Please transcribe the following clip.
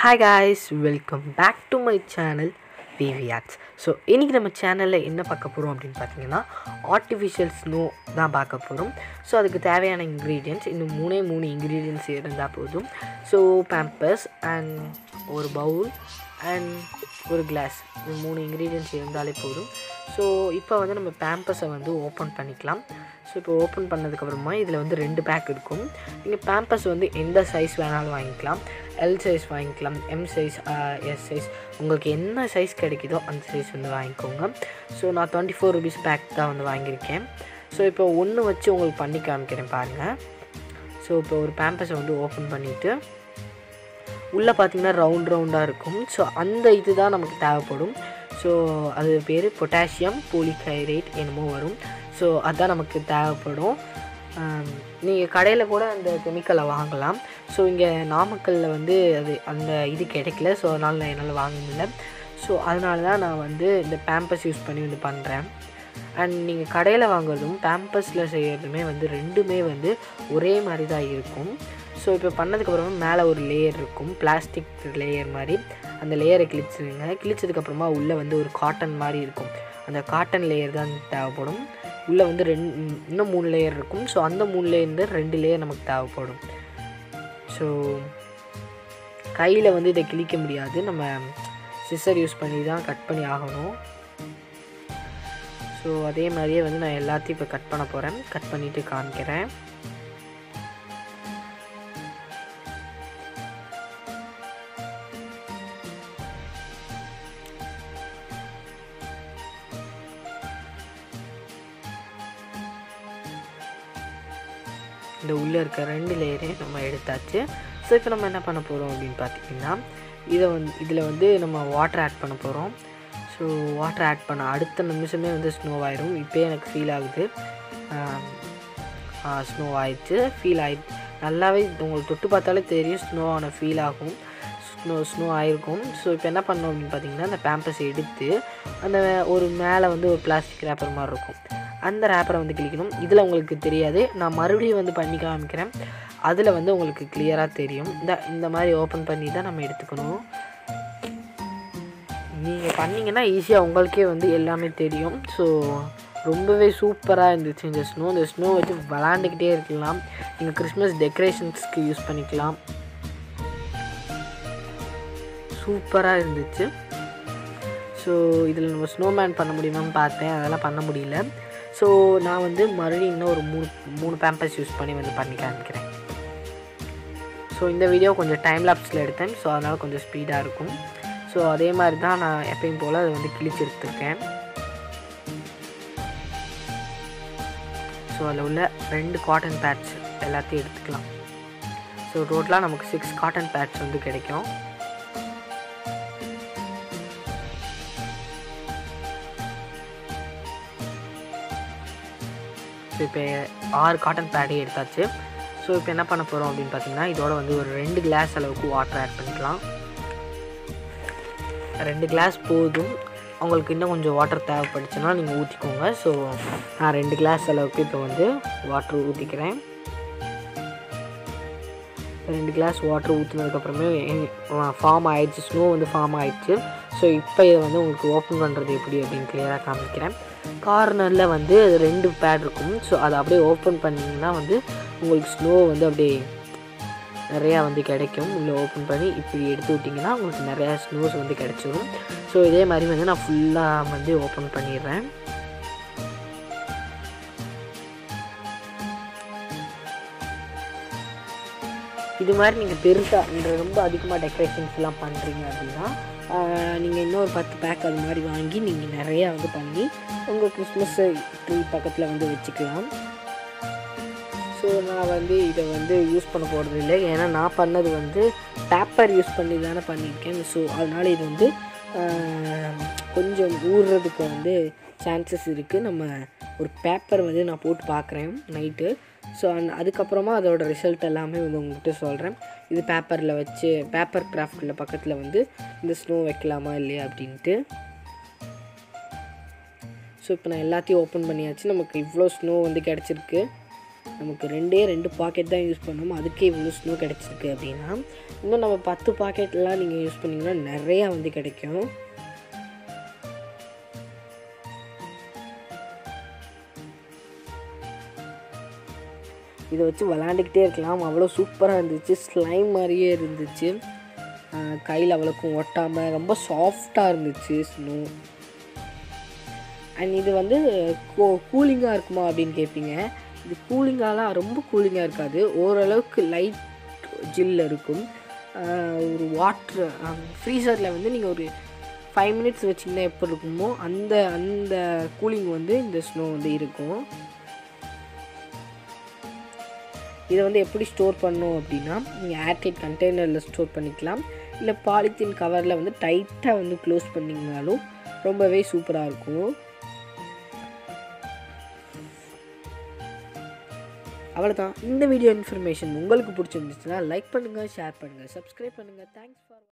Hi guys welcome back to my channel விவிஆக்ஸ் so இன்றைக்கி நம்ம சேனலில் என்ன பார்க்க போகிறோம் அப்படின்னு பார்த்தீங்கன்னா ஆர்டிஃபிஷியல் ஸ்னோ தான் பார்க்க போகிறோம் ஸோ அதுக்கு தேவையான இன்க்ரீடியன்ட்ஸ் இன்னும் மூணே மூணு இன்க்ரீடியன்ட்ஸ் இருந்தால் போதும். ஸோ பேம்பர்ஸ் அண்ட் ஒரு பவுல் அண்ட் ஒரு கிளாஸ் மூணு இன்க்ரீடியன்ஸ் இருந்தாலே போதும். ஸோ இப்போ வந்து நம்ம பேம்பர்ஸை வந்து ஓப்பன் பண்ணிக்கலாம். ஸோ இப்போ ஓப்பன் பண்ணதுக்கப்புறமா இதில் வந்து ரெண்டு பேக் இருக்கும். நீங்கள் பேம்பஸ் வந்து எந்த சைஸ் வேணாலும் வாங்கிக்கலாம். எல் சைஸ் வாங்கிக்கலாம் எம் சைஸ் எஸ் சைஸ் உங்களுக்கு என்ன சைஸ் கிடைக்குதோ அந்த சைஸ் வந்து வாங்கிக்கோங்க. ஸோ நான் டுவெண்ட்டி ஃபோர் ருபீஸ் பேக் தான் வந்து வாங்கியிருக்கேன். ஸோ இப்போ ஒன்று வச்சு உங்களுக்கு பண்ணி காமிக்கிறேன் பாருங்கள் ஸோ இப்போ ஒரு பேம்பர்ஸை வந்து ஓப்பன் பண்ணிவிட்டு உள்ளே பார்த்தீங்கன்னா ரவுண்ட் ரவுண்டாக இருக்கும். ஸோ அந்த இது தான் நமக்கு தேவைப்படும். ஸோ அது பேர் பொட்டாசியம் போலிகைரேட் என்னமோ வரும். ஸோ அதுதான் நமக்கு தேவைப்படும். நீங்கள் கடையில் கூட அந்த கெமிக்கலை வாங்கலாம். ஸோ இங்கே நாமக்கல்லில் வந்து அது அந்த இது கிடைக்கல. ஸோ அதனால் நான் என்னால் வாங்க முடியல. ஸோ அதனால தான் நான் வந்து இந்த பேம்பஸ் யூஸ் பண்ணி வந்து பண்ணுறேன் அண்ட் நீங்கள் கடையில் வாங்குறதும் பேம்பஸில் செய்கிறதுமே வந்து ரெண்டுமே வந்து ஒரே மாதிரி தான் இருக்கும். ஸோ இப்போ பண்ணதுக்கப்புறமா மேலே ஒரு லேயர் இருக்கும். பிளாஸ்டிக் லேயர் மாதிரி. அந்த லேயரை கிழிச்சிருங்க. கிழிச்சதுக்கப்புறமா உள்ளே வந்து ஒரு காட்டன் மாதிரி இருக்கும். அந்த காட்டன் லேயர் தான் தேவைப்படும். உள்ளே வந்து ரெண்டு இன்னும் மூணு லேயர் இருக்கும். ஸோ அந்த மூணு லேயர்ந்து ரெண்டு லேயர் நமக்கு தேவைப்படும். ஸோ கையில் வந்து இதை கிழிக்க முடியாது. நம்ம சிசர் யூஸ் பண்ணி தான் கட் பண்ணி ஆகணும். ஸோ அதே மாதிரியே வந்து நான் எல்லாத்தையும் இப்போ கட் பண்ண போகிறேன் கட் பண்ணிவிட்டு காமிக்கிறேன். இந்த உள்ளே இருக்க ரெண்டு லேயரையும் நம்ம எடுத்தாச்சு. ஸோ இப்போ நம்ம என்ன பண்ண போகிறோம் அப்படின்னு பார்த்தீங்கன்னா இதை வந்து இதில் வந்து நம்ம வாட்டர் ஆட் பண்ண போகிறோம் ஸோ வாட்டர் ஆட் பண்ண அடுத்த நிமிஷமே வந்து ஸ்னோ ஆயிரும். இப்போயே எனக்கு ஃபீல் ஆகுது. ஸ்னோ ஆயிடுச்சு. ஃபீல் ஆயிடுச்சு நல்லாவே உங்களுக்கு தொட்டு பார்த்தாலே தெரியும் ஸ்னோ ஆன ஃபீல் ஆகும். ஸ்னோ ஸ்னோ ஆகிருக்கும் ஸோ இப்போ என்ன பண்ணோம் அப்படின்னு பார்த்தீங்கன்னா அந்த பேம்பஸ் எடுத்து அந்த ஒரு மேலே வந்து ஒரு பிளாஸ்டிக் ரேப்பர் மாதிரி இருக்கும். அந்த ரேப்பரை வந்து கிளிக்கணும் இதில் உங்களுக்கு தெரியாது. நான் மறுபடியும் வந்து பண்ணி காமிக்கிறேன். அதில் வந்து உங்களுக்கு கிளியராக தெரியும். இந்த இந்த மாதிரி ஓப்பன் பண்ணி தான் நம்ம எடுத்துக்கணும். நீங்கள் பண்ணிங்கன்னா ஈஸியாக உங்களுக்கே வந்து எல்லாமே தெரியும். ஸோ ரொம்பவே சூப்பராக இருந்துச்சு இந்த ஸ்னோ இந்த ஸ்னோ வச்சு விளாண்டுக்கிட்டே இருக்கலாம். நீங்கள் கிறிஸ்மஸ் டெக்கரேஷன்ஸ்க்கு யூஸ் பண்ணிக்கலாம். சூப்பராக இருந்துச்சு. ஸோ இதில் நம்ம ஸ்னோமேன் பண்ண முடியுமான்னு பார்த்தேன். அதெல்லாம் பண்ண முடியல. ஸோ நான் வந்து மறுபடியும் இன்னும் ஒரு மூணு மூணு பேம்பர்ஸ் யூஸ் பண்ணி வந்து பண்ணிக்க ஆரம்பிக்கிறேன். ஸோ இந்த வீடியோ கொஞ்சம் டைம் லாப்ஸில் எடுத்தேன். ஸோ அதனால் கொஞ்சம் ஸ்பீடாக இருக்கும். ஸோ அதே மாதிரி தான் நான் எப்பயும் போல் அதை வந்து கிழிச்சு எடுத்துருக்கேன் ஸோ அதில் உள்ள ரெண்டு காட்டன் பேட்ச் எல்லாத்தையும் எடுத்துக்கலாம். ஸோ டோட்டலாக நமக்கு சிக்ஸ் காட்டன் பேட்ச் வந்து கிடைக்கும். ஸோ இப்போ ஆறு காட்டன் பேடே எடுத்தாச்சு. ஸோ இப்போ என்ன பண்ண போகிறோம் அப்படின்னு பார்த்தீங்கன்னா இதோட வந்து ஒரு ரெண்டு கிளாஸ் அளவுக்கு வாட்டர் ஆட் பண்ணிக்கலாம். ரெண்டு கிளாஸ் போதும். உங்களுக்கு இன்னும் கொஞ்சம் வாட்டர் தேவைப்படுச்சுன்னா நீங்கள் ஊற்றிக்கோங்க ஸோ நான் ரெண்டு கிளாஸ் அளவுக்கு இப்போ வந்து வாட்டர் ஊற்றிக்கிறேன் ரெண்டு கிளாஸ் வாட்டர் ஊற்றினதுக்கப்புறமே ஃபார்ம் ஆயிடுச்சு. ஸ்னோ வந்து ஃபார்ம் ஆயிடுச்சு. ஸோ இப்போ இதை வந்து உங்களுக்கு ஓப்பன் பண்ணுறது எப்படி அப்படின்னு கிளியராக காமிக்கிறேன். கார்னரில் வந்து ரெண்டு பேட் இருக்கும். ஸோ அதை அப்படியே ஓப்பன் பண்ணிங்கன்னா வந்து உங்களுக்கு ஸ்னோ வந்து அப்படியே நிறையா வந்து கிடைக்கும். உள்ளே ஓப்பன் பண்ணி இப்படி எடுத்து விட்டிங்கன்னா உங்களுக்கு நிறையா ஸ்னோஸ் வந்து கிடச்சிரும். ஸோ இதே மாதிரி வந்து நான் ஃபுல்லாக வந்து ஓப்பன் பண்ணிடுறேன். இது மாதிரி நீங்கள் பெருசாக ரொம்ப அதிகமாக டெக்கரேஷன்ஸ்லாம் பண்ணுறீங்க அப்படின்னா நீங்கள் இன்னொரு பத்து பேக் அது மாதிரி வாங்கி நீங்கள் நிறையா வந்து பண்ணி உங்கள் கிறிஸ்மஸ் ட்ரீ பக்கத்தில் வந்து வச்சுக்கலாம். ஸோ நான் வந்து இதை வந்து யூஸ் பண்ண போகிறது இல்லை. ஏன்னா நான் பண்ணது வந்து பேப்பர் யூஸ் பண்ணி தானே பண்ணியிருக்கேன். ஸோ அதனால் இது வந்து கொஞ்சம் ஊறுறதுக்கு வந்து சான்சஸ் இருக்குது நம்ம ஒரு பேப்பர் வந்து நான் போட்டு பார்க்குறேன் நைட்டு ஸோ அந் அதுக்கப்புறமா அதோட ரிசல்ட் எல்லாமே வந்து உங்கள்கிட்ட சொல்கிறேன் இது பேப்பரில் வச்சு பேப்பர் கிராஃப்டில் பக்கத்தில் வந்து இந்த ஸ்னோ வைக்கலாமா இல்லையா அப்படின்ட்டு. ஸோ இப்போ நான் எல்லாத்தையும் ஓப்பன் பண்ணியாச்சு. நமக்கு இவ்வளோ ஸ்னோ வந்து கிடச்சிருக்கு. நமக்கு ரெண்டே ரெண்டு பாக்கெட் தான் யூஸ் பண்ணோம் அதுக்கே இவ்வளோ ஸ்னோ கிடச்சிருக்கு அப்படின்னா இன்னும் நம்ம பத்து பாக்கெட்லாம் நீங்கள் யூஸ் பண்ணிங்கன்னா நிறையா வந்து கிடைக்கும். இதை வச்சு விளாண்டுக்கிட்டே இருக்கலாம். அவ்வளோ சூப்பராக இருந்துச்சு. ஸ்லைம் மாதிரியே இருந்துச்சு. கையில் அவ்வளோக்கும் ஒட்டாமல் ரொம்ப சாஃப்டாக இருந்துச்சு ஸ்னோ அண்ட் இது வந்து கூ கூலிங்காக இருக்குமா அப்படின்னு கேட்பீங்க இது கூலிங்காலாம் ரொம்ப கூலிங்காக இருக்காது. ஓரளவுக்கு லைட் ஜில் இருக்கும். ஒரு வாட்ரு ஃப்ரீசரில் வந்து நீங்கள் ஒரு ஃபைவ் மினிட்ஸ் வச்சிங்கன்னா எப்படி இருக்குமோ அந்த அந்த கூலிங் வந்து இந்த ஸ்னோ வந்து இருக்கும். இதை வந்து எப்படி ஸ்டோர் பண்ணும் அப்படின்னா நீங்கள் ஏர்டைட் கண்டெய்னரில் ஸ்டோர் பண்ணிக்கலாம். இல்லை பாலித்தீன் கவரில் வந்து டைட்டாக வந்து க்ளோஸ் பண்ணிங்கனாலும் ரொம்பவே சூப்பராக இருக்கும். அவ்வளோதான் இந்த வீடியோ இன்ஃபர்மேஷன் உங்களுக்கு பிடிச்சிருந்துச்சுன்னா லைக் பண்ணுங்கள் ஷேர் பண்ணுங்கள் சப்ஸ்கிரைப் பண்ணுங்கள் தேங்க்ஸ் ஃபார்